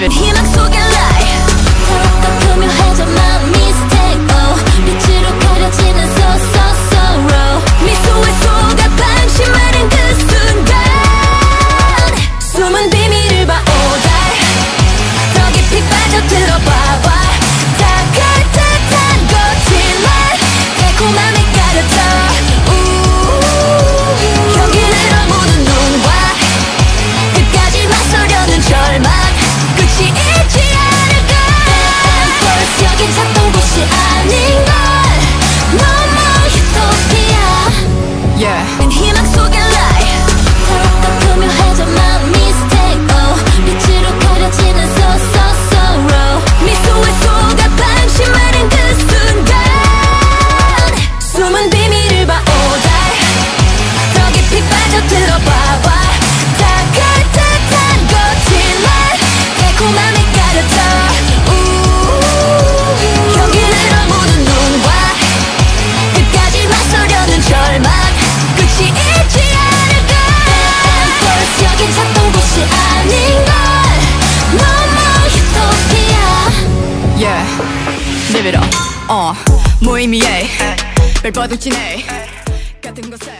David. 모임이에 발버둥 치네 같은 곳에